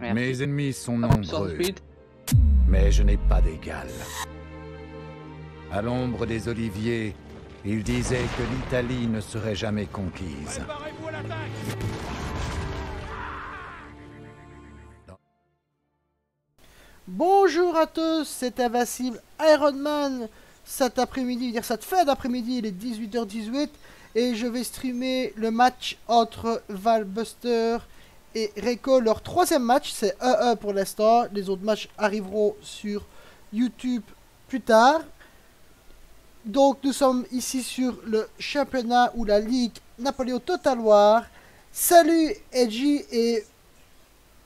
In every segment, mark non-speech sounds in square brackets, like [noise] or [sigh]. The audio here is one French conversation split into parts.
Mes ennemis sont nombreux, mais je n'ai pas d'égal. À l'ombre des oliviers, il disait que l'Italie ne serait jamais conquise. Bonjour à tous, c'est Invincible Iron Man. Cet après-midi, dire cette fin d'après-midi, il est 18h18 et je vais streamer le match entre Valbuster et Reco. Leur troisième match, c'est 1-1 pour l'instant. Les autres matchs arriveront sur YouTube plus tard. Donc nous sommes ici sur le championnat ou la ligue Napoléon Total War. Salut Edgy et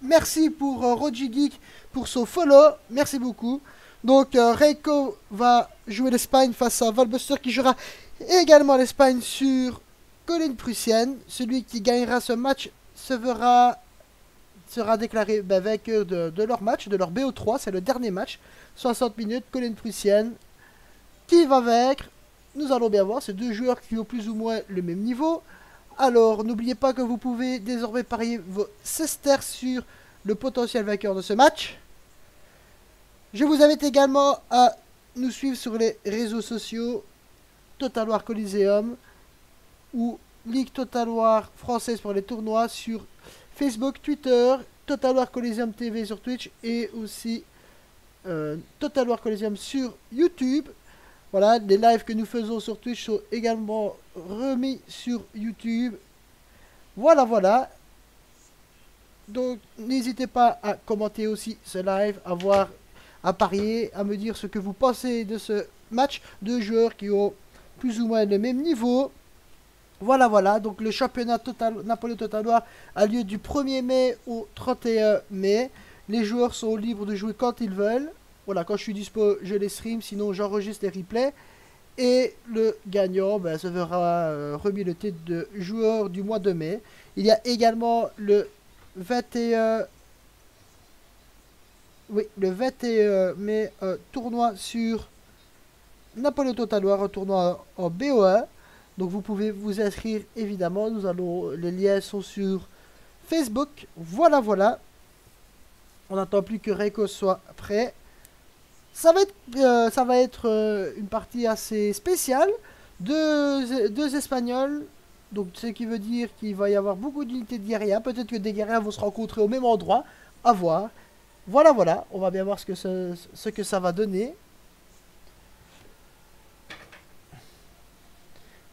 merci pour euh, Geek pour son follow. Merci beaucoup. Donc euh, Reiko va jouer l'Espagne face à Valbuster qui jouera également l'Espagne sur colline prussienne. Celui qui gagnera ce match sera déclaré ben, vainqueur de, leur match, de leur BO3. C'est le dernier match. 60 minutes, colline prussienne. Qui va vaincre Nous allons bien voir. C'est deux joueurs qui ont plus ou moins le même niveau. Alors, n'oubliez pas que vous pouvez désormais parier vos sesters sur le potentiel vainqueur de ce match. Je vous invite également à nous suivre sur les réseaux sociaux Total War Coliseum ou Ligue Total War française pour les tournois sur Facebook, Twitter, Total War Coliseum TV sur Twitch et aussi euh, Total War Coliseum sur YouTube. Voilà, les lives que nous faisons sur Twitch sont également remis sur YouTube. Voilà, voilà. Donc, n'hésitez pas à commenter aussi ce live, à voir, à parier, à me dire ce que vous pensez de ce match. Deux joueurs qui ont plus ou moins le même niveau. Voilà, voilà. Donc, le championnat total, Napoléon Total a lieu du 1er mai au 31 mai. Les joueurs sont libres de jouer quand ils veulent. Voilà, quand je suis dispo, je les stream. Sinon, j'enregistre les replays. Et le gagnant ben, se verra euh, remis le titre de joueur du mois de mai. Il y a également le 21 oui, le 21 mai, euh, tournoi sur Napoléon Total un tournoi en BO1. Donc vous pouvez vous inscrire évidemment. Nous allons, les liens sont sur Facebook. Voilà, voilà. On n'attend plus que Reiko soit prêt. Ça va être, euh, euh, une partie assez spéciale. Deux, deux Espagnols. Donc ce qui veut dire qu'il va y avoir beaucoup d'unités de guerriers. Peut-être que des guerriers vont se rencontrer au même endroit. À voir. Voilà, voilà. On va bien voir ce que, ce que ça va donner.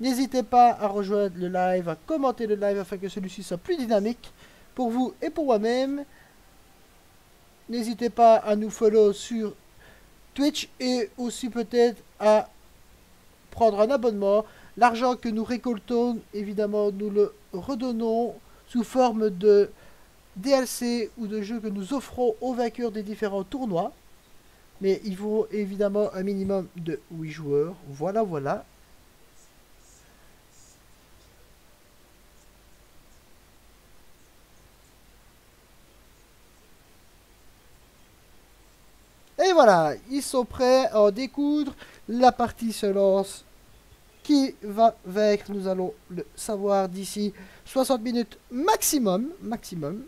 N'hésitez pas à rejoindre le live, à commenter le live afin que celui-ci soit plus dynamique pour vous et pour moi-même. N'hésitez pas à nous follow sur Twitch et aussi peut-être à prendre un abonnement. L'argent que nous récoltons, évidemment, nous le redonnons sous forme de DLC ou de jeux que nous offrons aux vainqueurs des différents tournois. Mais il faut évidemment un minimum de 8 joueurs. Voilà, voilà. Voilà, ils sont prêts à en découdre. La partie se lance. Qui va vaincre Nous allons le savoir d'ici 60 minutes maximum. Maximum.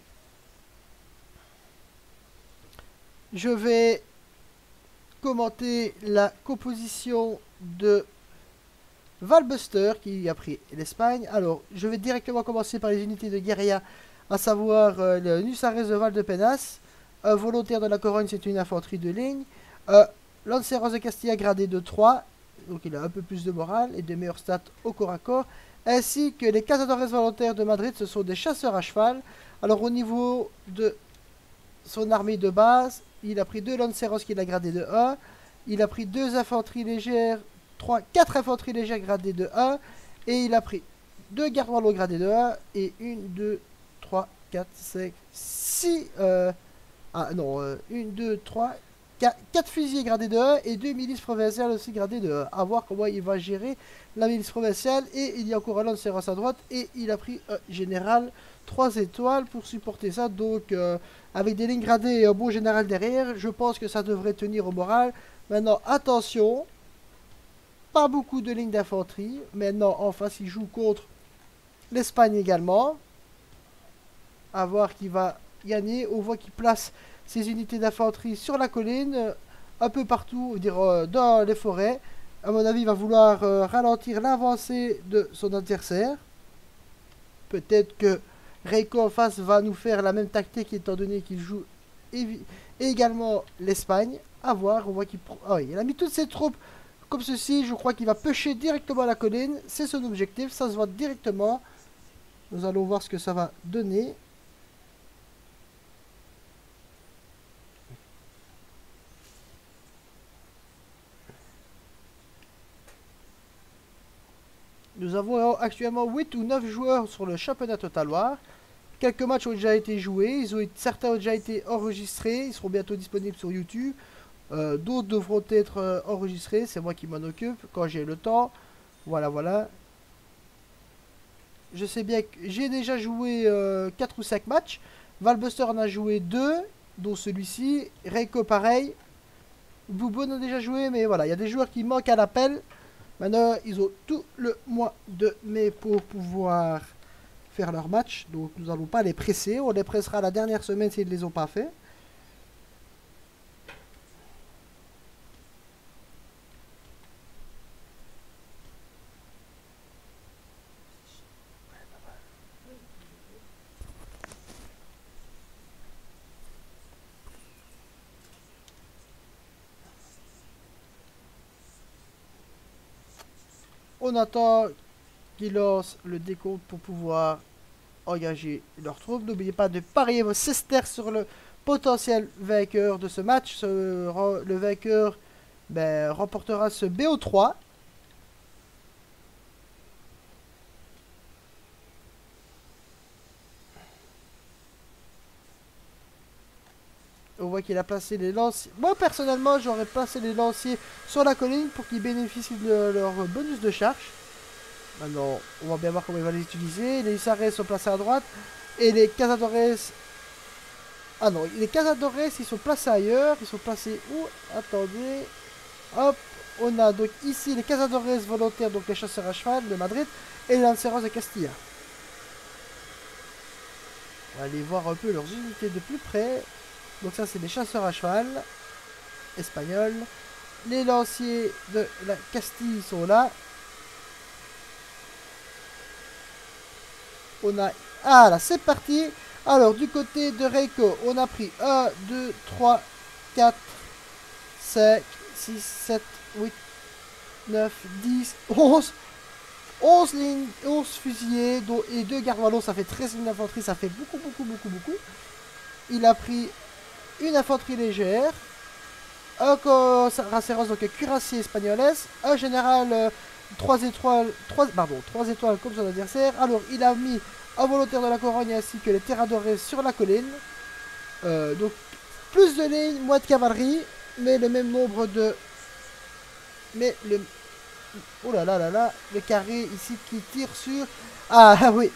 Je vais commenter la composition de Valbuster qui a pris l'Espagne. Alors, je vais directement commencer par les unités de guérilla, à savoir euh, le Nusares de Val de Penas. Un volontaire de la Corogne, c'est une infanterie de ligne. Euh, Lanceros de Castilla gradé de 3, donc il a un peu plus de morale et de meilleurs stats au corps à corps. Ainsi que les Cazadores volontaires de Madrid, ce sont des chasseurs à cheval. Alors au niveau de son armée de base, il a pris deux Lanceros qu'il a gradé de 1. Il a pris deux infanteries légères, 3, 4 infanteries légères gradées de 1. Et il a pris deux gardes gradés de 1. Et 1, 2, 3, 4, 5, 6... Ah non, 1, 2, 3, 4 fusiliers gradés de 1 et 2 milices provinciales aussi gradées de 1. A voir comment il va gérer la milice provinciale. Et il y a encore un Lanceros à droite. Et il a pris un général 3 étoiles pour supporter ça. Donc, euh, avec des lignes gradées et un bon général derrière, je pense que ça devrait tenir au moral. Maintenant, attention. Pas beaucoup de lignes d'infanterie. Maintenant, en face, il joue contre l'Espagne également. À voir qui va gagner. On voit qu'il place ses unités d'infanterie sur la colline, euh, un peu partout, dire, euh, dans les forêts. À mon avis, il va vouloir ralentir l'avancée de son adversaire. Peut-être que Reiko en face va nous faire la même tactique étant donné qu'il joue également l'Espagne. À voir, on voit qu'il ah il a mis toutes ses troupes comme ceci. Je crois qu'il va pêcher directement à la colline. C'est son objectif, ça se voit directement. Nous allons voir ce que ça va donner. Nous avons actuellement 8 ou 9 joueurs sur le championnat Total. Quelques matchs ont déjà été joués, certains ont déjà été enregistrés, ils seront bientôt disponibles sur YouTube. Euh, d'autres devront être euh, enregistrés, c'est moi qui m'en occupe quand j'ai le temps. Voilà, voilà. Je sais bien que j'ai déjà joué 4 euh, ou 5 matchs. Valbuster en a joué 2, dont celui-ci. Reiko pareil. Boubon a déjà joué, mais voilà, il y a des joueurs qui manquent à l'appel. Maintenant, ils ont tout le mois de mai pour pouvoir faire leur match. Donc, nous n'allons pas les presser. On les pressera la dernière semaine s'ils ne les ont pas fait. On attend qu'ils lancent le décompte pour pouvoir engager leurs troupes. N'oubliez pas de parier vos cesters sur le potentiel vainqueur de ce match. le vainqueur ben, remportera ce BO3. Qu'il a placé les lanciers. Moi, personnellement, j'aurais placé les lanciers sur la colline pour qu'ils bénéficient de leur bonus de charge. Maintenant, on va bien voir comment il va les utiliser. Les Hussards sont placés à droite. Et les Cazadores... Ah non, les Cazadores, ils sont placés ailleurs. Ils sont placés où? Attendez. Hop. On a donc ici les Cazadores volontaires, donc les chasseurs à cheval de Madrid. Et les Lanceros de Castilla. On va aller voir un peu leurs unités de plus près. Donc ça, c'est les chasseurs à cheval espagnols. Les lanciers de la Castille sont là. On a... Ah là, c'est parti. Alors, du côté de Reiko, on a pris 1, 2, 3, 4, 5, 6, 7, 8, 9, 10, 11. 11 lignes, 11 fusillés et 2 gardes ça fait 13 lignes d'infanterie, ça fait beaucoup, beaucoup, beaucoup, beaucoup. Il a pris une infanterie légère, un donc un cuirassier espagnoles, un général 3 euh, étoiles, 3, pardon, 3 étoiles comme son adversaire. Alors, il a mis un volontaire de la couronne ainsi que les terradorés sur la colline. Euh, donc, plus de lignes, moins de cavalerie, mais le même nombre de... Mais le... Oh là là là là, le carré ici qui tire sur... Ah [laughs] oui,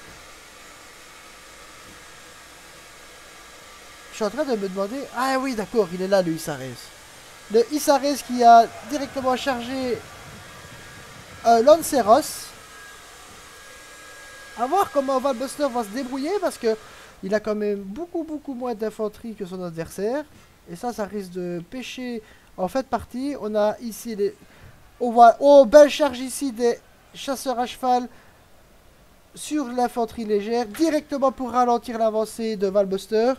suis en train de me demander... Ah oui, d'accord, il est là, le Issares. Le Issares qui a directement chargé euh, Lanceros. A voir comment Valbuster va se débrouiller parce que il a quand même beaucoup beaucoup moins d'infanterie que son adversaire. Et ça, ça risque de pêcher en fait partie. On a ici les... On voit... Oh, belle charge ici des chasseurs à cheval sur l'infanterie légère. Directement pour ralentir l'avancée de Valbuster.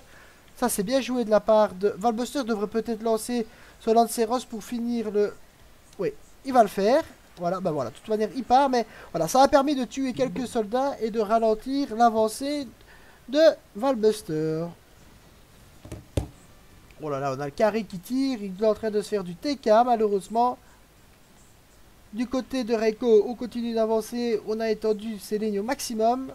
Ça, c'est bien joué de la part de... Valbuster devrait peut-être lancer son Lanceros pour finir le... Oui, il va le faire. Voilà, ben voilà, de toute manière, il part. Mais voilà, ça a permis de tuer quelques soldats et de ralentir l'avancée de Valbuster. Oh là là, on a le carré qui tire. Il est en train de se faire du TK, malheureusement. Du côté de Reiko, on continue d'avancer. On a étendu ses lignes au maximum.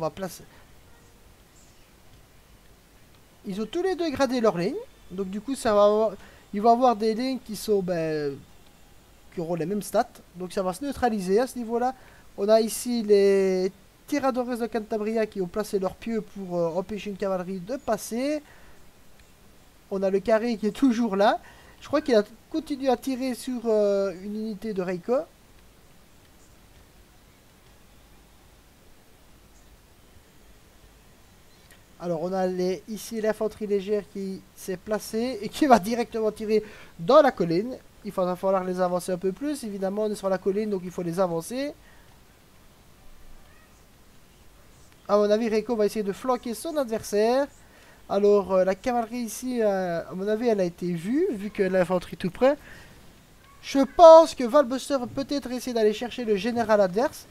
Va. Ils ont tous les deux gradé leur ligne. Donc du coup, ça va avoir... il va avoir des lignes qui sont... Ben, qui auront les mêmes stats. Donc ça va se neutraliser à ce niveau-là. On a ici les Tiradores de Cantabria qui ont placé leurs pieux pour euh, empêcher une cavalerie de passer. On a le carré qui est toujours là. Je crois qu'il a continué à tirer sur euh, une unité de Reiko. Alors on a ici l'infanterie légère qui s'est placée et qui va directement tirer dans la colline. Il va falloir les avancer un peu plus. Évidemment on est sur la colline donc il faut les avancer. À mon avis Reiko va essayer de flanquer son adversaire. Alors euh, la cavalerie ici, euh, à mon avis elle a été vue vu que l'infanterie tout près. Je pense que Valbuster va peut-être essayer d'aller chercher le général adverse.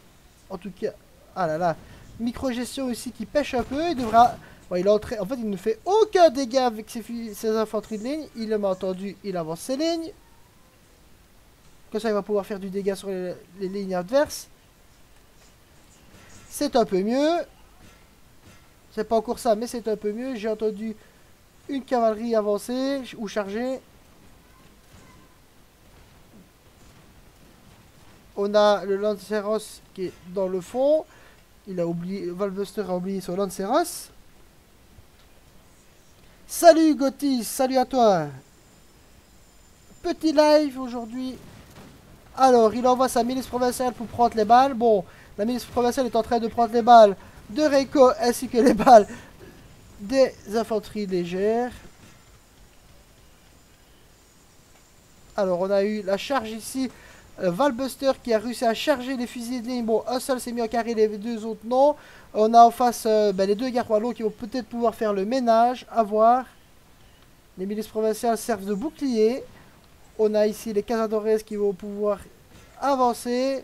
En tout cas, ah là là, micro-gestion ici qui pêche un peu. Il devra il En fait, il ne fait aucun dégât avec ses, infanteries de ligne. Il m'a entendu, il avance ses lignes. Comme ça, il va pouvoir faire du dégât sur les, lignes adverses. C'est un peu mieux. C'est pas encore ça, mais c'est un peu mieux. J'ai entendu une cavalerie avancer ou charger. On a le Lanceros qui est dans le fond. Il a oublié, Valbuster a oublié son Lanceros. Salut Gotis, salut à toi. Petit live aujourd'hui. Alors, il envoie sa milice provinciale pour prendre les balles. Bon, la milice provinciale est en train de prendre les balles de Reiko ainsi que les balles des infanteries légères. Alors, on a eu la charge ici. Euh, Valbuster qui a réussi à charger les fusils de ligne. Bon, un seul s'est mis en carré, les deux autres non. On a en face euh, ben, les deux Garwalo qui vont peut-être pouvoir faire le ménage. À voir. Les milices provinciales servent de bouclier. On a ici les Casadores qui vont pouvoir avancer.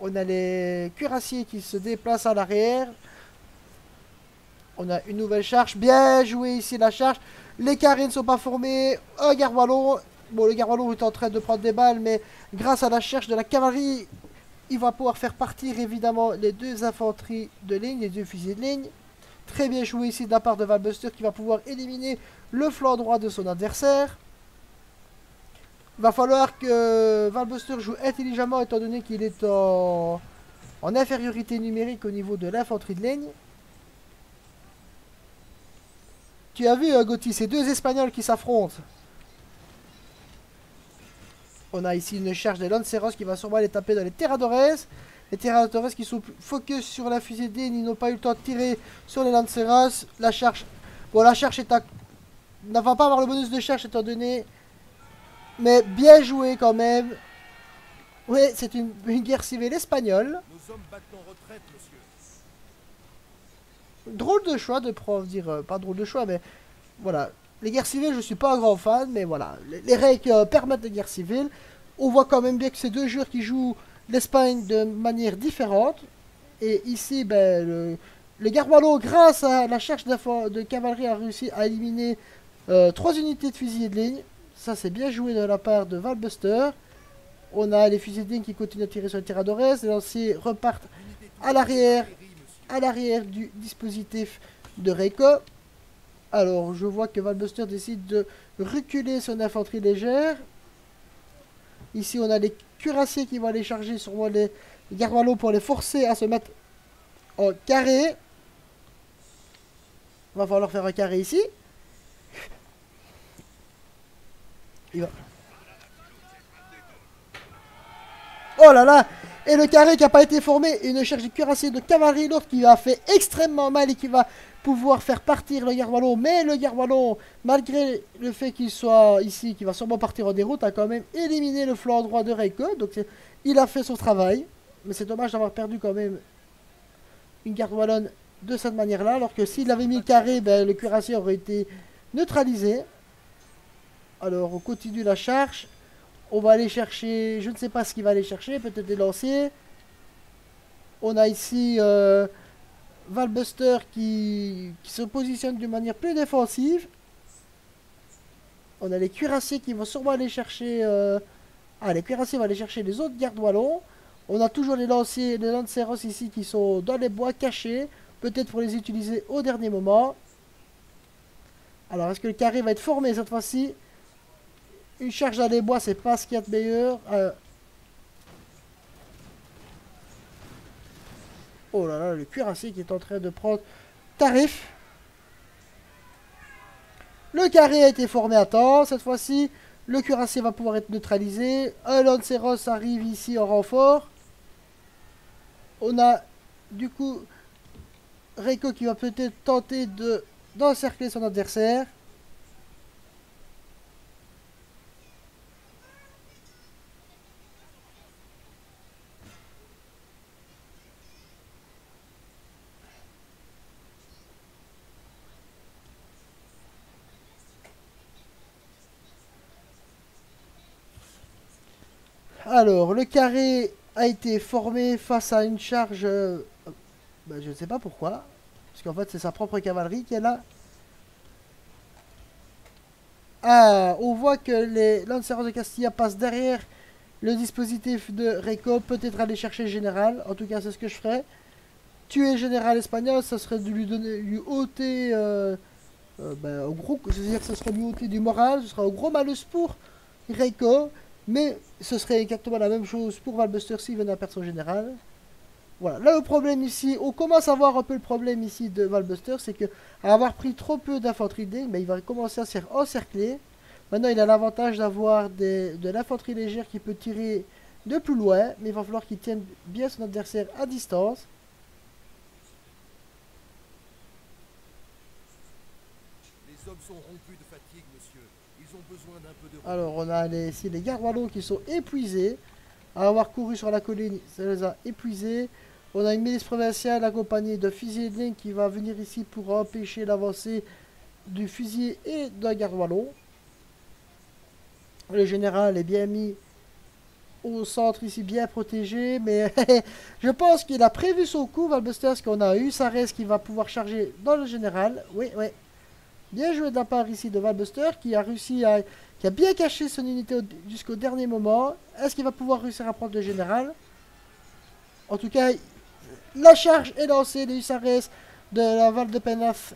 On a les cuirassiers qui se déplacent à l'arrière. On a une nouvelle charge. Bien joué ici la charge. Les carrés ne sont pas formés. Un Garwalo. Bon, le Garwalo est en train de prendre des balles, mais grâce à la charge de la cavalerie, il va pouvoir faire partir évidemment les deux infanteries de ligne, les deux fusils de ligne. Très bien joué ici de la part de Valbuster qui va pouvoir éliminer le flanc droit de son adversaire. Il va falloir que Valbuster joue intelligemment étant donné qu'il est en, infériorité numérique au niveau de l'infanterie de ligne. Tu as vu, euh, Gauthier, ces deux Espagnols qui s'affrontent. On a ici une charge de Lanceros qui va sûrement aller taper dans les Terradores. Les Terradores qui sont focus sur la fusée ils n'ont pas eu le temps de tirer sur les Lanceros. La charge... Bon, la charge est à... Va pas avoir le bonus de charge étant donné... Mais bien joué quand même. Oui, c'est une, guerre civile espagnole. Drôle de choix de prof, dire... Euh, pas drôle de choix, mais... Voilà, les guerres civiles, je suis pas un grand fan, mais voilà. Les, règles euh, permettent les guerres civiles. On voit quand même bien que c'est deux joueurs qui jouent l'Espagne de manière différente. Et ici, ben, le, le grâce à la charge de cavalerie, a réussi à éliminer euh, trois unités de fusiliers de ligne. Ça, c'est bien joué de la part de Valbuster. On a les fusiliers de ligne qui continuent à tirer sur les Tiradores. Les lanciers repartent à l'arrière, à l'arrière du dispositif de Reiko. Alors, je vois que Valbuster décide de reculer son infanterie légère. Ici, on a les cuirassiers qui vont aller charger sur les Garwalo pour les forcer à se mettre en carré. Il va falloir faire un carré ici. Oh là là Et le carré qui n'a pas été formé, une charge de cuirassier de cavalerie, l'autre qui a fait extrêmement mal et qui va pouvoir faire partir le Garwalo. Mais le Garwalo, malgré le fait qu'il soit ici, qui va sûrement partir en déroute, a quand même éliminé le flanc droit de Reiko. Donc il a fait son travail. Mais c'est dommage d'avoir perdu quand même une garde wallonne de cette manière-là. Alors que s'il avait mis le carré, ben, le cuirassier aurait été neutralisé. Alors on continue la charge. On va aller chercher, je ne sais pas ce qu'il va aller chercher, peut-être des lanciers. On a ici... Euh, Valbuster qui, se positionne de manière plus défensive. On a les cuirassiers qui vont sûrement aller chercher... Euh, ah, les cuirassiers vont aller chercher les autres gardes wallons. On a toujours les lanciers, les lanceros ici qui sont dans les bois cachés. Peut-être pour les utiliser au dernier moment. Alors, est-ce que le carré va être formé cette fois-ci? Une charge dans les bois, c'est pas ce qu'il y a de meilleur. Euh, Oh là là, le cuirassé qui est en train de prendre tarif. Le carré a été formé à temps. Cette fois-ci, le cuirassé va pouvoir être neutralisé. Un Lanceros arrive ici en renfort. On a du coup Reiko qui va peut-être tenter de d'encercler son adversaire. Alors, le carré a été formé face à une charge... euh, bah, je ne sais pas pourquoi. Parce qu'en fait, c'est sa propre cavalerie qui est là. Ah, on voit que les Lanceros de Castilla passent derrière le dispositif de Reco. Peut-être aller chercher général. En tout cas, c'est ce que je ferais. Tuer général espagnol, ça serait de lui donner, lui ôter... Euh, euh, ben, au gros, je veux dire que ce serait lui ôter du moral. Ce serait un gros malus pour Reco. Mais ce serait exactement la même chose pour Valbuster s'il venait à perdre son général. Voilà, là le problème ici, on commence à voir un peu le problème ici de Valbuster, c'est que à avoir pris trop peu d'infanterie D, mais il va commencer à se faire encercler. Maintenant il a l'avantage d'avoir de l'infanterie légère qui peut tirer de plus loin, mais il va falloir qu'il tienne bien son adversaire à distance. Les hommes sont rompus de fatigue, monsieur. Alors on a les, ici les garwalos qui sont épuisés. À avoir couru sur la colline, ça les a épuisés. On a une milice provinciale accompagnée de fusiliers qui va venir ici pour empêcher l'avancée du fusil et d'un garwalo. Le général est bien mis au centre ici, bien protégé. Mais [laughs] je pense qu'il a prévu son coup, Valbuster, parce qu'on a eu Sares qui va pouvoir charger dans le général. Oui, oui. Bien joué de la part ici de Valbuster qui a réussi à qui a bien caché son unité au- jusqu'au dernier moment. Est-ce qu'il va pouvoir réussir à prendre le général? En tout cas, la charge est lancée. Les hussards de la Val de Penaf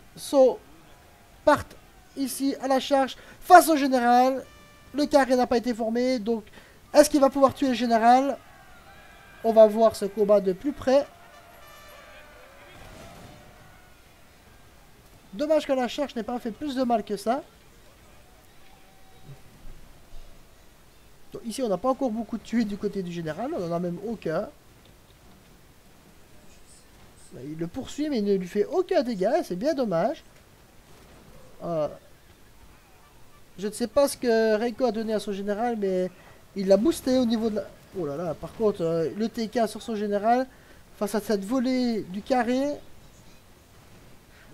partent ici à la charge face au général. Le carré n'a pas été formé, donc est-ce qu'il va pouvoir tuer le général? On va voir ce combat de plus près. Dommage que la charge n'ait pas fait plus de mal que ça. Donc, ici, on n'a pas encore beaucoup de tués du côté du général. On n'en a même aucun. Il le poursuit, mais il ne lui fait aucun dégât. C'est bien dommage. Euh, je ne sais pas ce que Reiko a donné à son général, mais il l'a boosté au niveau de la... Oh là là, par contre, euh, le TK sur son général, face à cette volée du carré,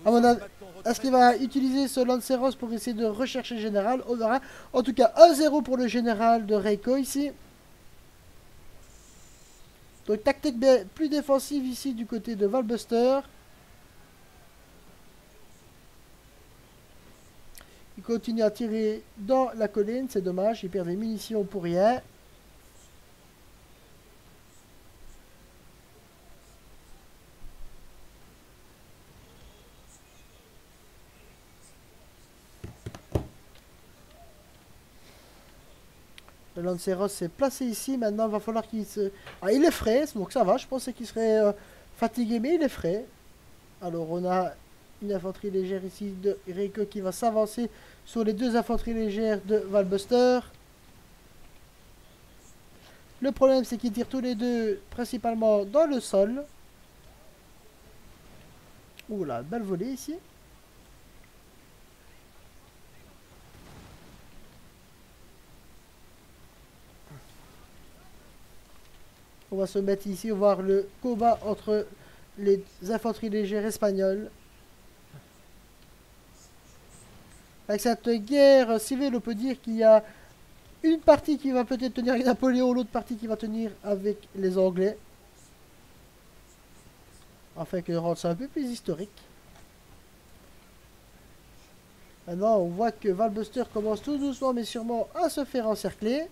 à mon avis, est-ce qu'il va utiliser ce Lanceros pour essayer de rechercher le général. En tout cas, 1-0 pour le général de Reiko ici. Donc tactique plus défensive ici du côté de Valbuster. Il continue à tirer dans la colline, c'est dommage, il perd des munitions pour rien. Lanceros s'est placé ici. Maintenant, il va falloir qu'il se. Ah, il est frais, donc ça va. Je pensais qu'il serait euh, fatigué, mais il est frais. Alors, on a une infanterie légère ici de Reiko qui va s'avancer sur les deux infanteries légères de Valbuster. Le problème, c'est qu'ils tirent tous les deux principalement dans le sol. Oula, belle volée ici. On va se mettre ici, voir le combat entre les infanteries légères espagnoles. Avec cette guerre civile, on peut dire qu'il y a une partie qui va peut-être tenir avec Napoléon, l'autre partie qui va tenir avec les Anglais. Afin que rendre ça un peu plus historique. Maintenant, on voit que Valbuster commence tout doucement mais sûrement à se faire encercler.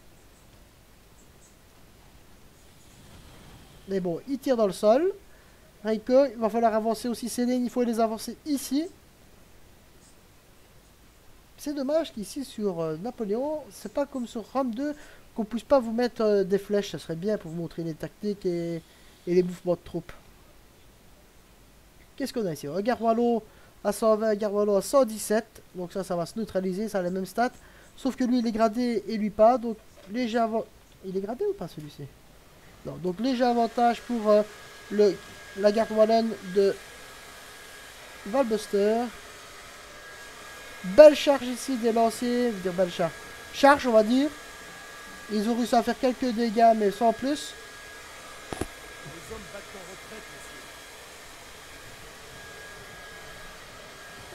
Mais bon, il tire dans le sol. Reiko, il va falloir avancer aussi ses lignes, il faut les avancer ici. C'est dommage qu'ici sur euh, Napoléon, c'est pas comme sur Rome 2 qu'on puisse pas vous mettre euh, des flèches, ça serait bien pour vous montrer les tactiques et, les mouvements de troupes. Qu'est-ce qu'on a ici? Un Garwalo à 120, Garvalo à 117. Donc ça, ça va se neutraliser, ça a les mêmes stats. Sauf que lui, il est gradé et lui pas. Donc avantage. Il est gradé ou pas celui-ci? Donc léger avantage pour euh, le, la garde wallonne de Valbuster. Belle charge ici des lanciers. Je veux dire belle charge. Charge, on va dire. Ils ont réussi à faire quelques dégâts, mais sans plus.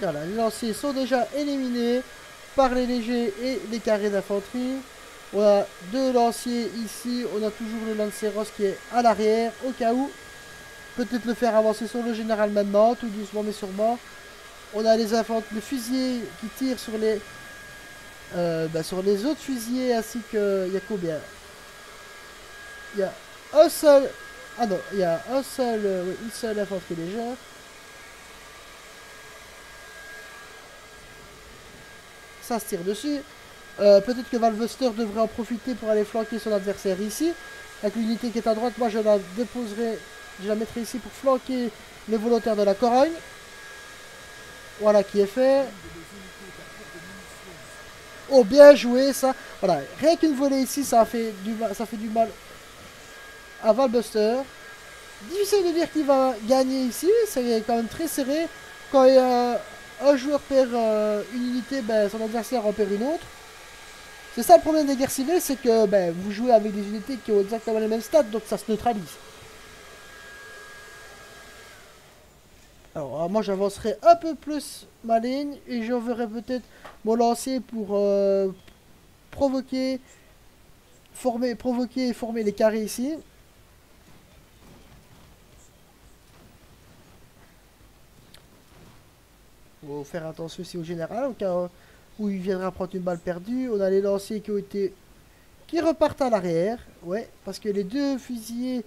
Voilà, les lanciers sont déjà éliminés par les légers et les carrés d'infanterie. On a deux lanciers ici. On a toujours le Lanceros qui est à l'arrière, au cas où. Peut-être le faire avancer sur le général maintenant, tout doucement mais sûrement. On a les infanteries, les fusiliers qui tirent sur les euh, bah, sur les autres fusiliers ainsi que il y a combien? Il y a un seul ah non, il y a un seul euh, oui, une seule infanterie légère. Ça se tire dessus. Euh, Peut-être que Valvester devrait en profiter pour aller flanquer son adversaire ici. Avec l'unité qui est à droite, moi je la déposerai, je la mettrai ici pour flanquer les volontaires de la Corogne. Voilà qui est fait. Oh, bien joué ça. Voilà, rien qu'une volée ici, ça, fait du mal, ça fait du mal à Valbuster. Difficile de dire qu'il va gagner ici, c'est quand même très serré. Quand a un joueur perd euh, une unité, ben, son adversaire en perd une autre. C'est ça le problème des guerres civiles, c'est que ben, vous jouez avec des unités qui ont exactement les mêmes stats, donc ça se neutralise. Alors, moi j'avancerai un peu plus ma ligne et j'enverrai peut-être mon lancer pour euh, provoquer, former, provoquer et former les carrés ici. Faire attention aussi au général, au cas où il viendra prendre une balle perdue. On a les lanciers qui ont été. qui repartent à l'arrière. Ouais, parce que les deux fusiliers,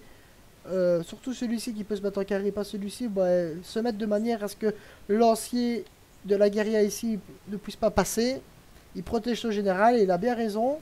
euh, surtout celui-ci qui peut se mettre en carré, pas celui-ci, bah, se mettent de manière à ce que le lancier de la guérilla ici ne puisse pas passer. Il protège son général et il a bien raison.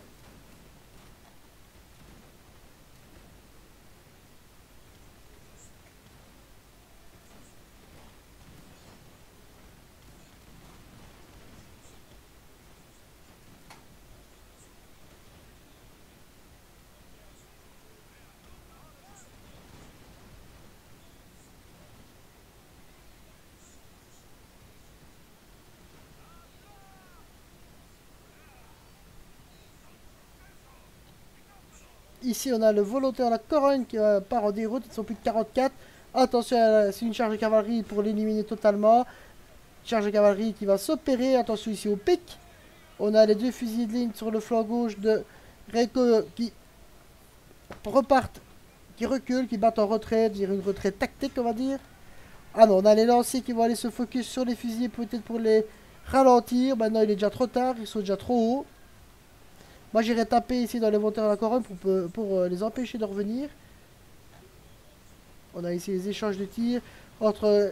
Ici, on a le volontaire la Corogne qui euh, part en déroute. Ils sont plus de 44. Attention, à- c'est une charge de cavalerie pour l'éliminer totalement. Charge de cavalerie qui va s'opérer. Attention ici au pic. On a les deux fusils de ligne sur le flanc gauche de Reiko qui repartent, qui reculent, qui battent en retraite. Dirais une retraite tactique, on va dire. Ah non, on a les lanciers qui vont aller se focus sur les fusils peut-être pour les ralentir. Maintenant, il est déjà trop tard. Ils sont déjà trop hauts. Moi j'irai taper ici dans monteurs de la couronne pour, euh, les empêcher de revenir. On a ici les échanges de tirs entre euh,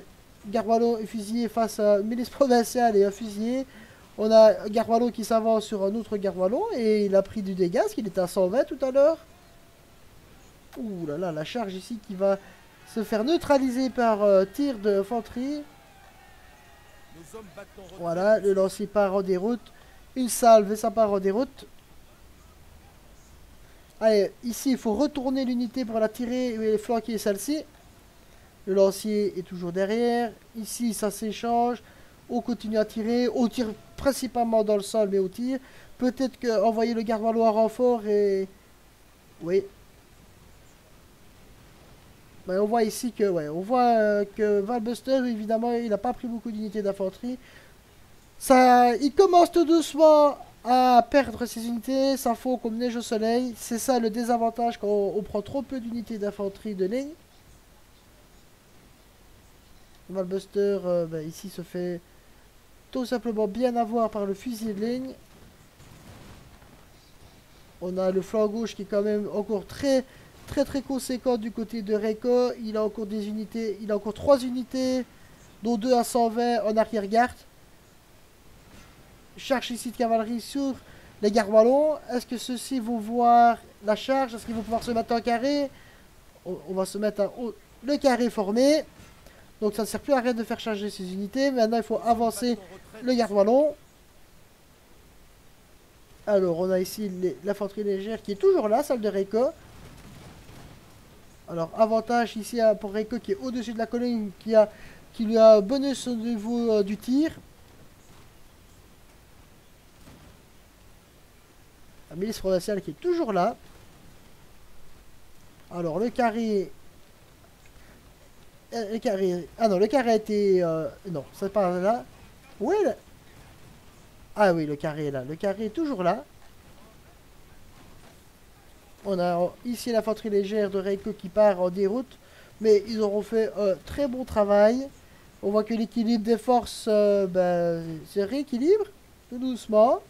Garwalo et fusilier face à une milice provinciale et un fusilier. On a Garwalo qui s'avance sur un autre Garwalo et il a pris du dégât parce qu'il était à 120 tout à l'heure. Ouh là là, la charge ici qui va se faire neutraliser par euh, tir de retraite. Voilà, le lancier part en déroute. Une salve et ça part en déroute. Allez, ici, il faut retourner l'unité pour la tirer et flanquer celle-ci. Le lancier est toujours derrière. Ici, ça s'échange. On continue à tirer. On tire principalement dans le sol, mais on tire. Peut-être que envoyer le garde à renfort et... Oui. Ben, on voit ici que... Ouais, on voit euh, que Valbuster, évidemment, il n'a pas pris beaucoup d'unités d'infanterie. Ça, il commence tout doucement à perdre ses unités, ça fond comme neige au soleil. C'est ça le désavantage quand on, prend trop peu d'unités d'infanterie de ligne. Valbuster, euh, ben, ici, se fait tout simplement bien avoir par le fusil de ligne. On a le flanc gauche qui est quand même encore très très très conséquent du côté de Reiko. Il a encore des unités, il a encore trois unités, dont deux à 120 en arrière-garde charge ici de cavalerie sur les gardes wallons. Est-ce que ceux-ci vont voir la charge? Est-ce qu'ils vont pouvoir se mettre en carré? On, va se mettre en haut. Le carré formé. Donc ça ne sert plus à rien de faire charger ces unités. Maintenant, il faut avancer le garde wallon. Alors, on a ici l'infanterie légère qui est toujours là, celle de Reiko. Alors, avantage ici hein, pour Reiko qui est au-dessus de la colline, qui, a, qui lui a bonus au niveau euh, du tir. La milice provinciale qui est toujours là. Alors, le carré euh, le carré. Ah non, le carré a été. Euh, non, c'est pas là. Où est le... Ah oui, le carré est là. Le carré est toujours là. On a ici l'infanterie légère de Reiko qui part en déroute. Mais ils auront fait un très bon travail. On voit que l'équilibre des forces euh, ben, se rééquilibre tout doucement.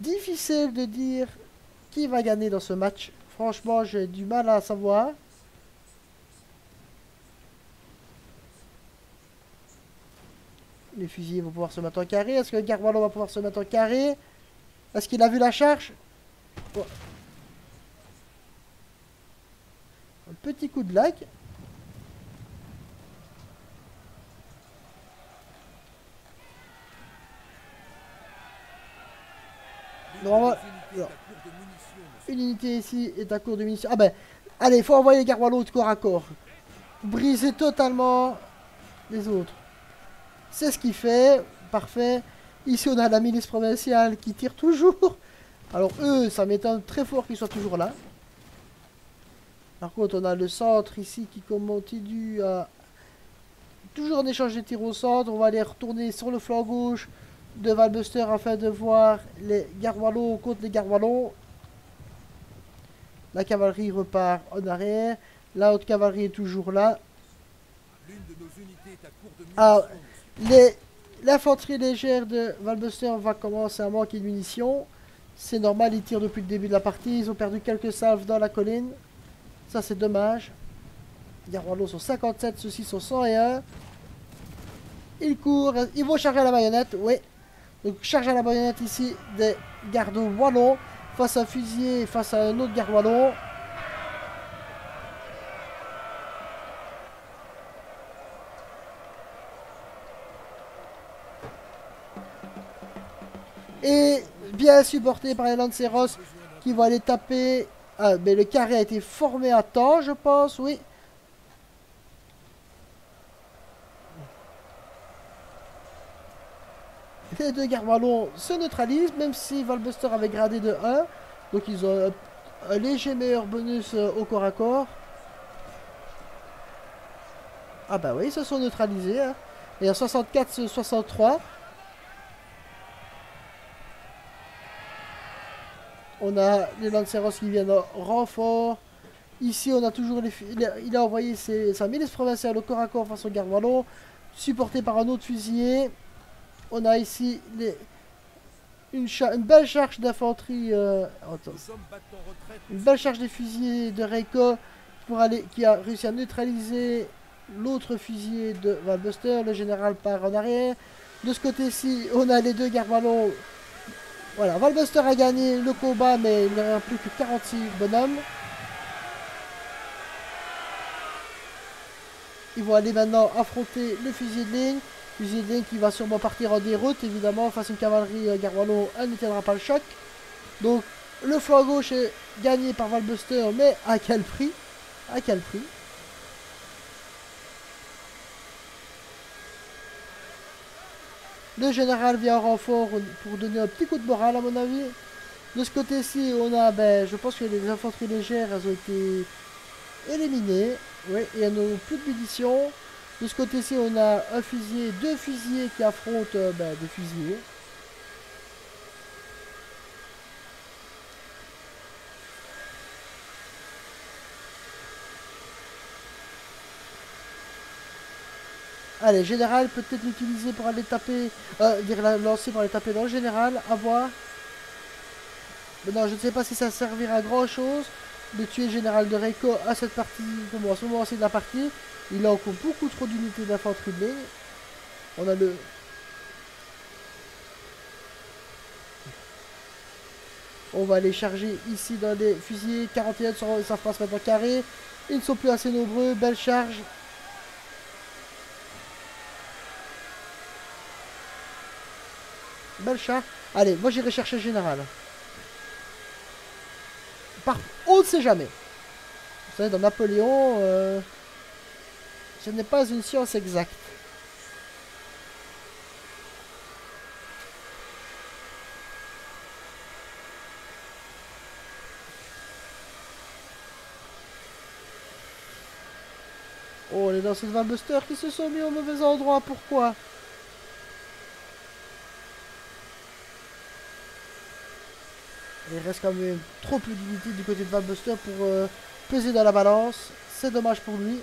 Difficile de dire qui va gagner dans ce match. Franchement, j'ai du mal à savoir. Les fusiliers vont pouvoir se mettre en carré. Est-ce que Garwalo va pouvoir se mettre en carré? Est-ce qu'il a vu la charge? Un petit coup de Une unité ici est à court de munitions. Ah ben, allez, faut envoyer les Garwalo de corps à corps. Briser totalement les autres. C'est ce qu'il fait. Parfait. Ici, on a la milice provinciale qui tire toujours. Alors, eux, ça m'étonne très fort qu'ils soient toujours là. Par contre, on a le centre ici qui continue à... Toujours en échange de tirs au centre. On va aller retourner sur le flanc gauche de Valbuster afin de voir les Garwallons contre les Garwallons. La cavalerie repart en arrière. La haute cavalerie est toujours là. L'une de nos unités est à court de ah, L'infanterie légère de Valbuster va commencer à manquer de munitions. C'est normal, ils tirent depuis le début de la partie. Ils ont perdu quelques salves dans la colline. Ça, c'est dommage. Les Garwallos sont 57, ceux-ci sont 101. Ils courent, ils vont charger à la baïonnette, oui. Donc, charge à la baïonnette ici des gardes wallons face à un fusilier, face à un autre garde wallon. Et bien supporté par les Lanceros qui vont aller taper. Ah, mais le carré a été formé à temps, je pense, oui. Les deux gardes se neutralisent, même si Valbuster avait gradé de 1. Donc ils ont un, léger meilleur bonus euh, au corps à corps. Ah bah oui, ils se sont neutralisés. Hein. Et à 64-63. On a les Lanceros qui viennent en renfort. Ici, on a toujours les, il a envoyé ses, sa milice provinciale au corps à corps face au garde wallon, supporté par un autre fusilier. On a ici les, une, belle charge d'infanterie. Euh, une belle charge des fusiliers de Reiko pour aller, qui a réussi à neutraliser l'autre fusilier de Valbuster. Le général part en arrière. De ce côté-ci, on a les deux gardes wallons voilà, Valbuster a gagné le combat, mais il n'y a plus que 46 bonhommes. Ils vont aller maintenant affronter le fusil de ligne. Ligne qui va sûrement partir en déroute, évidemment, face à une cavalerie euh, elle ne tiendra pas le choc. Donc, le flanc gauche est gagné par Valbuster, mais à quel prix? À quel prix? Le général vient en renfort pour donner un petit coup de morale à mon avis. De ce côté-ci, on a, ben, je pense que les infanteries légères, elles ont été éliminées. Oui, et elles n'ont plus de munitions. De ce côté-ci, on a un fusilier, deux fusiliers qui affrontent euh, ben, des fusiliers. Allez, général, peut-être l'utiliser pour aller taper... Euh, dire la lancer pour aller taper dans le général, à voir. Mais non, je ne sais pas si ça servira à grand chose de tuer Général de Reiko à cette partie, bon, à ce moment-ci de la. Il a encore beaucoup trop d'unités d'infanterie B. On a le... On va les charger ici dans des fusillés. 41 ne savent pas carré. Ils ne sont plus assez nombreux. Belle charge. Belle charge. Allez, moi j'irai chercher le Général. Par... On ne sait jamais. Vous savez, dans Napoléon, euh, ce n'est pas une science exacte. Oh, les danseurs de Valbuster qui se sont mis au mauvais endroit, pourquoi? Il reste quand même trop peu d'unités du côté de Valbuster pour euh, peser dans la balance. C'est dommage pour lui.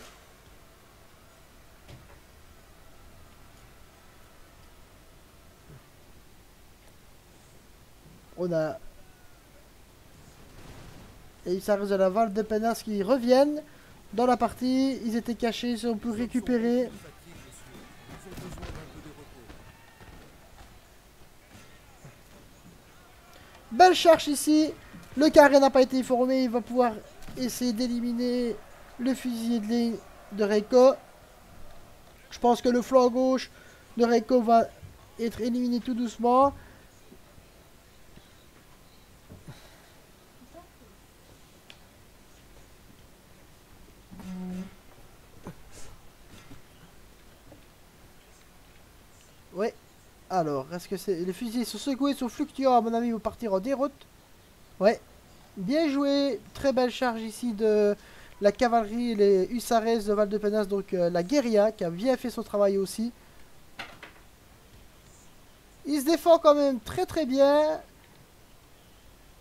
On a... Et il s'arrête de la Val de Penas qui reviennent dans la partie. Ils étaient cachés, ils ont pu récupérer. Belle charge ici. Le carré n'a pas été formé. Il va pouvoir essayer d'éliminer le fusil de ligne de Reiko. Je pense que le flanc gauche de Reiko va être éliminé tout doucement. Ouais. Alors, est-ce que c'est... Les fusils sont secoués, sont fluctuants, à mon avis, ils vont partir en déroute. Ouais. Bien joué. Très belle charge ici de la cavalerie, les hussards de Val-de-Penas, donc euh, la guérilla, qui a bien fait son travail aussi. Il se défend quand même très très bien.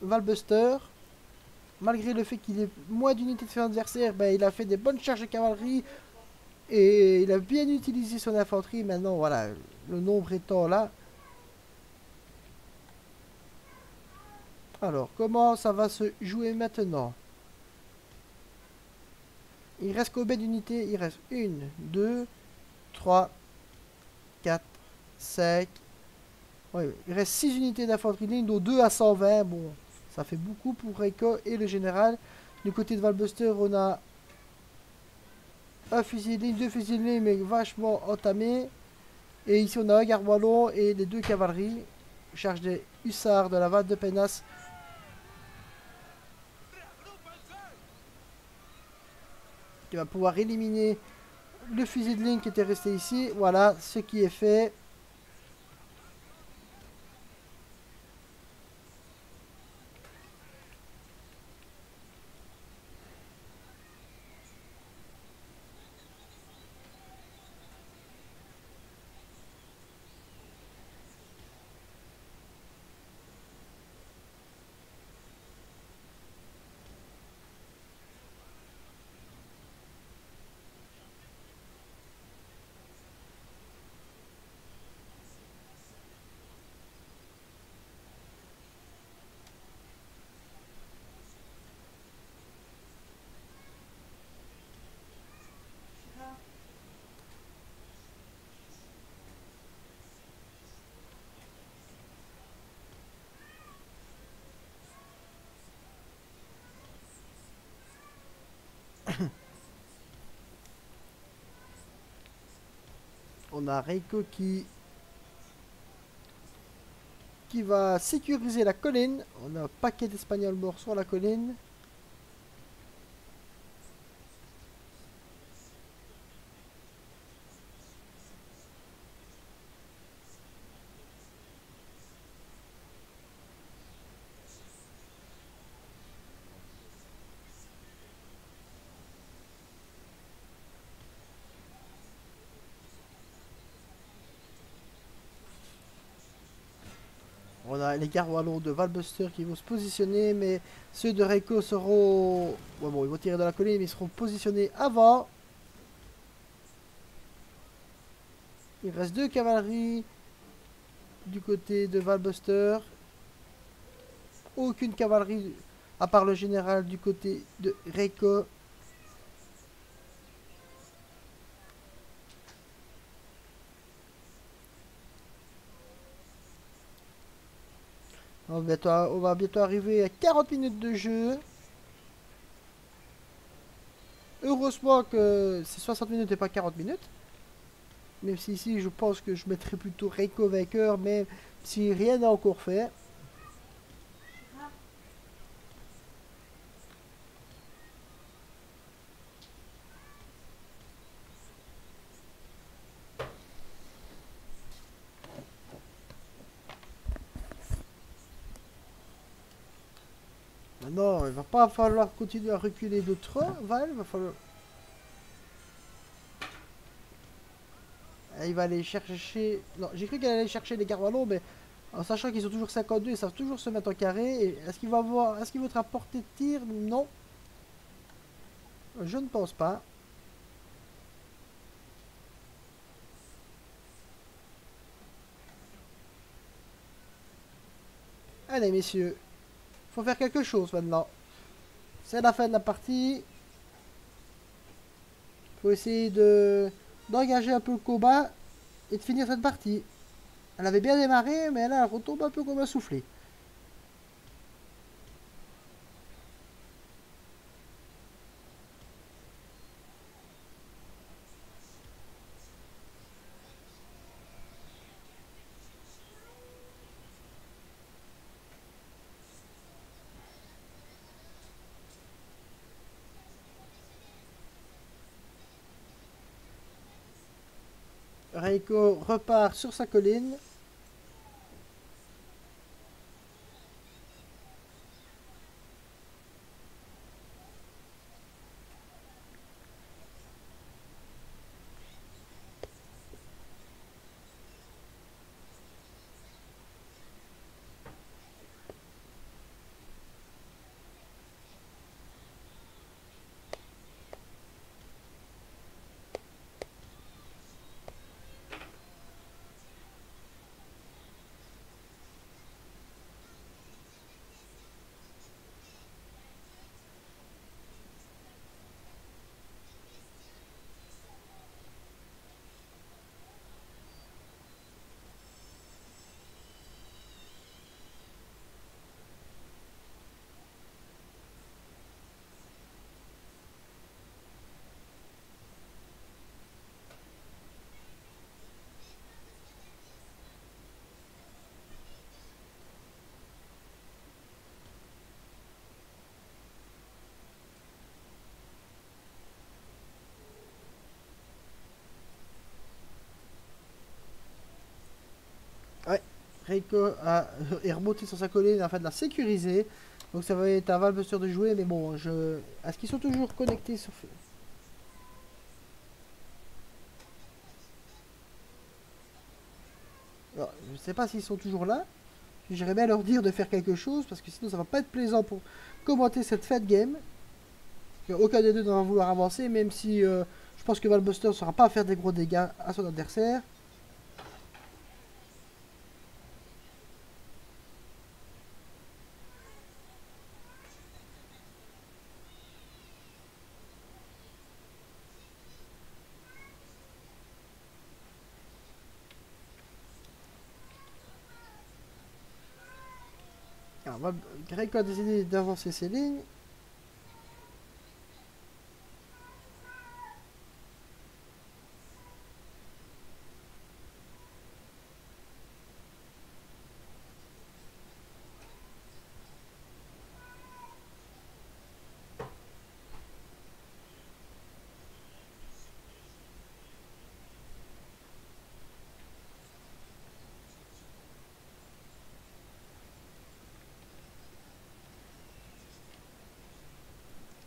Valbuster. Malgré le fait qu'il ait moins d'unités de son adversaire, ben, il a fait des bonnes charges de cavalerie. Et il a bien utilisé son infanterie. Maintenant, voilà, le nombre étant là. Alors, comment ça va se jouer maintenant? Il reste combien d'unités Il reste 1, 2, 3, 4, 5. Oui, il reste 6 unités d'infanterie ligne, dont 2 à 120. Bon, ça fait beaucoup pour Reiko et le général. Du côté de Valbuster, on a un fusil de ligne, deux fusils de ligne, mais vachement entamés. Et ici, on a un garde wallon et les deux cavaleries. Charge des hussards de la Vade de Penas. Qui va pouvoir éliminer le fusil de ligne qui était resté ici. Voilà ce qui est fait. On a Reiko qui qui va sécuriser la colline. On a un paquet d'Espagnols morts sur la colline. Les gardes wallons de Valbuster qui vont se positionner, mais ceux de Reiko seront... Bon, ils vont tirer dans la colline, mais ils seront positionnés avant. Il reste deux cavaleries du côté de Valbuster. Aucune cavalerie, à part le général du côté de Reiko. On va, bientôt, arriver à 40 minutes de jeu. Heureusement que c'est 60 minutes et pas 40 minutes. Même si ici je pense que je mettrais plutôt Reiko vainqueur, mais si rien n'est encore fait. Maintenant, il va falloir continuer à reculer de trop, Val, va falloir... Et il va aller chercher... Non, j'ai cru qu'elle allait chercher les Carvalho, mais en sachant qu'ils sont toujours 52, ils savent toujours se mettre en carré. Est-ce qu'il va avoir... Est-ce qu'il va être à portée de tir? Non. Je ne pense pas. Allez, messieurs. Faut faire quelque chose maintenant. C'est la fin de la partie. Faut essayer de d'engager un peu le combat et de finir cette partie. Elle avait bien démarré, mais là, elle retombe un peu comme un soufflé. Reiko repart sur sa colline. Reiko a, [laughs] est remonté sur sa colline afin de la sécuriser. Donc ça va être à Valbuster de jouer, mais bon, je... Est-ce qu'ils sont toujours connectés sur... Alors, je sais pas s'ils sont toujours là. J'irais bien leur dire de faire quelque chose, parce que sinon ça va pas être plaisant pour commenter cette fête game. Aucun des deux ne va vouloir avancer, même si euh, je pense que Valbuster ne saura pas faire des gros dégâts à son adversaire. Alors, Greco a décidé d'avancer ses lignes.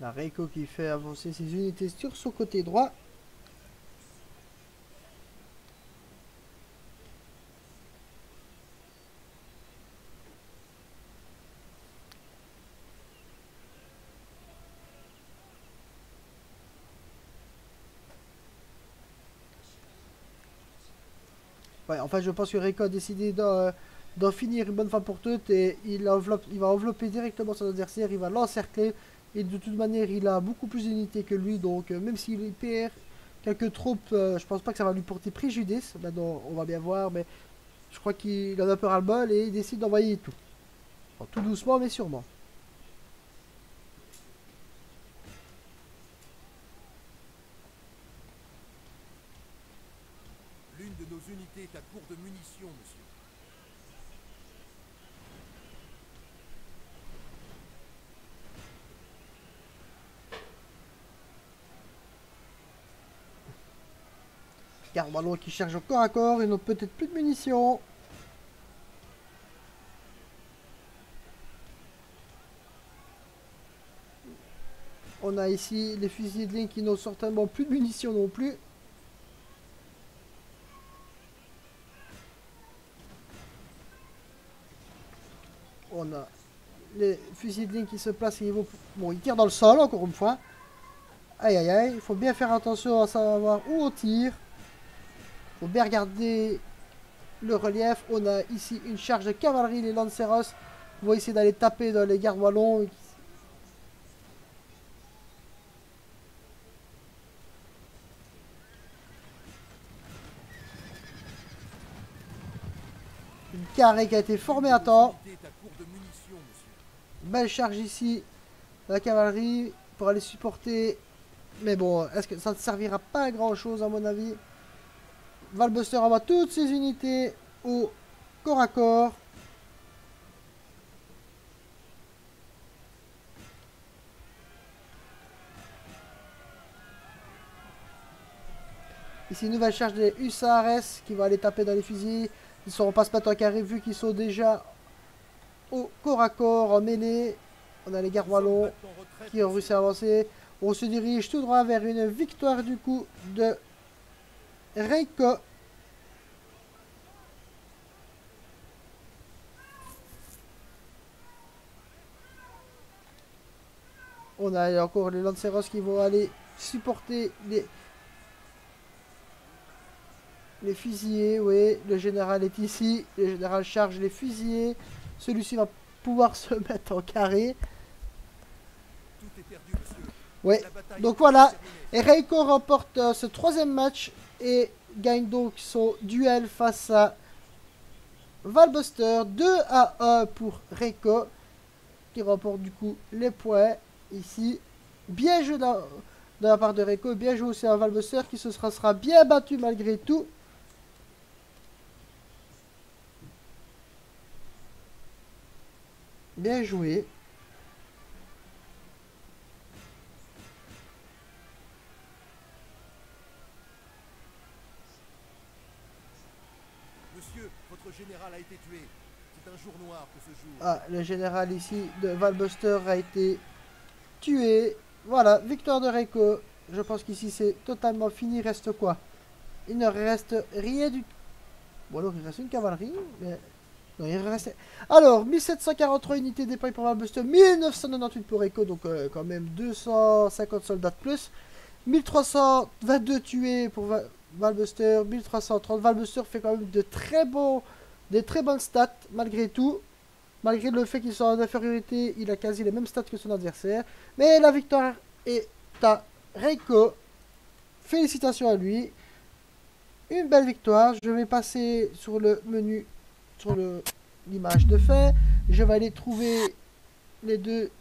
La Reiko qui fait avancer ses unités sur son côté droit. Ouais, enfin je pense que Reiko a décidé d'en finir une bonne fois pour toutes et il va envelopper directement son adversaire, il va l'encercler et de toute manière, il a beaucoup plus d'unités que lui. Donc, euh, même s'il perd quelques troupes, euh, je pense pas que ça va lui porter préjudice. Maintenant, on va bien voir. Mais je crois qu'il en a peur à le bol et il décide d'envoyer tout. tout doucement, mais sûrement. L'une de nos unités est à court de munitions, monsieur. Qui cherche encore à corps. Ils n'ont peut-être plus de munitions. On a ici les fusils de ligne qui n'ont certainement plus de munitions non plus. On a les fusils de ligne qui se placent et ils vont... Bon, ils tirent dans le sol, encore une fois. Aïe, aïe, aïe. Il faut bien faire attention à savoir où on tire. Faut bien regarder le relief. On a ici une charge de cavalerie, les Lanceros vont essayer d'aller taper dans les gardes wallons. Une carré qui a été formée à temps. Belle charge ici. La cavalerie pour aller supporter. Mais bon, est-ce que ça ne servira pas à grand chose à mon avis? Valbuster envoie toutes ses unités au corps à corps. Ici, nouvelle charge des hussards qui va aller taper dans les fusils. Ils ne seront pas en carré vu qu'ils sont déjà au corps à corps en mêlée. On a les gardes wallons Maintenant, retraite, qui ont réussi à avancer. On se dirige tout droit vers une victoire du coup de Reiko. On a encore les Lanceros qui vont aller supporter les, les fusillés. Oui, le général est ici. Le général charge les fusillés. Celui-ci va pouvoir [laughs] se mettre en carré. Tout est perdu, monsieur. Ouais, donc voilà. Et Reiko remporte euh, ce troisième match et gagne donc son duel face à Valbuster. 2 à 1 pour Reiko qui remporte du coup les points ici. Bien joué de la, part de Reiko, bien joué aussi à Valbuster qui se sera bien battu malgré tout. Bien joué. Ah, le général ici de Valbuster a été tué. Voilà, victoire de Reiko. Je pense qu'ici c'est totalement fini. Reste quoi? Il ne reste rien du. Bon alors il reste une cavalerie. Mais... Non, il reste... Alors, 1743 unités déployées pour Valbuster. 1998 pour Reiko. Donc euh, quand même 250 soldats de plus. 1322 tués pour Va- Valbuster. 1330. Valbuster fait quand même de très bons... Des très bonnes stats malgré tout. Malgré le fait qu'il soit en infériorité, il a quasi les mêmes stats que son adversaire. Mais la victoire est à Reiko. Félicitations à lui. Une belle victoire. Je vais passer sur le menu, sur l'image de fait. Je vais aller trouver les deux